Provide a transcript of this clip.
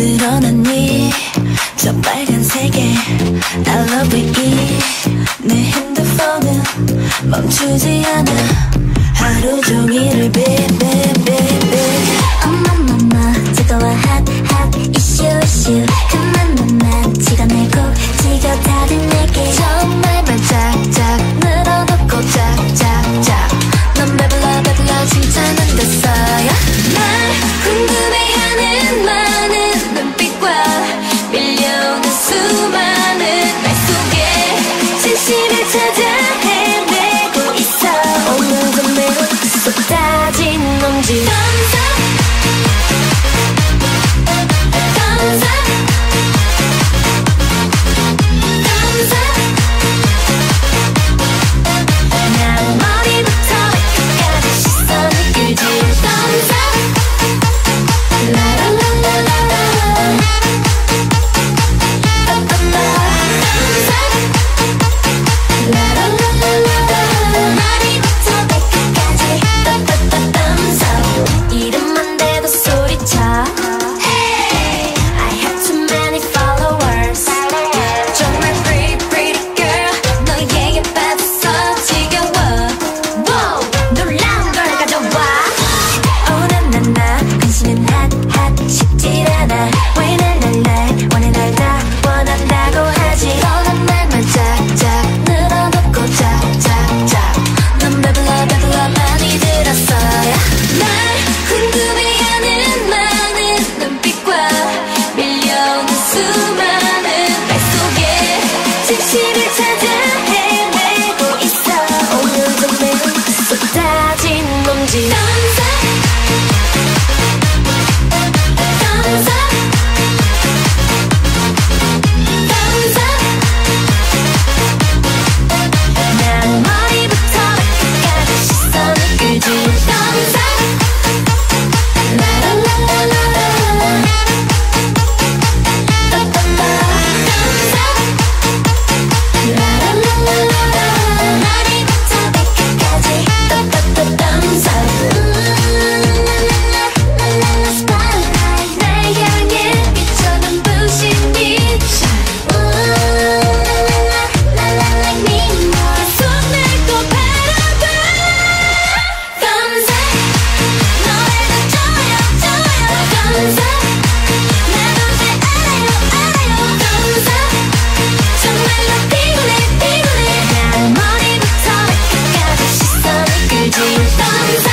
늘어 난니 저 빨간색에 I love it. 내 핸드폰은 멈추지 않아. 하루 종일을 빔빔 또 짜증 넘지. two thumbs.